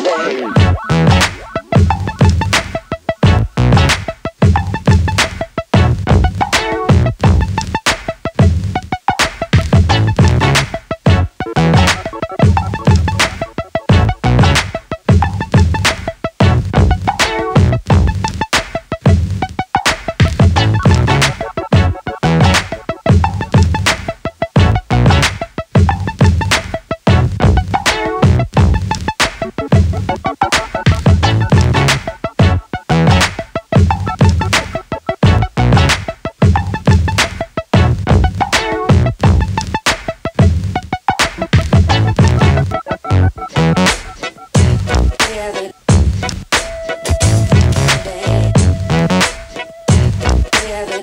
name. Together.